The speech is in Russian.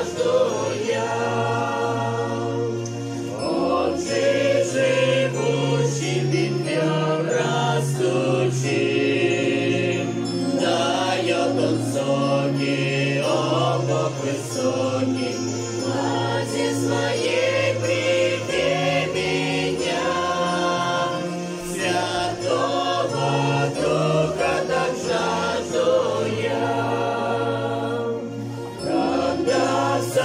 Отцы живущим меня растущим.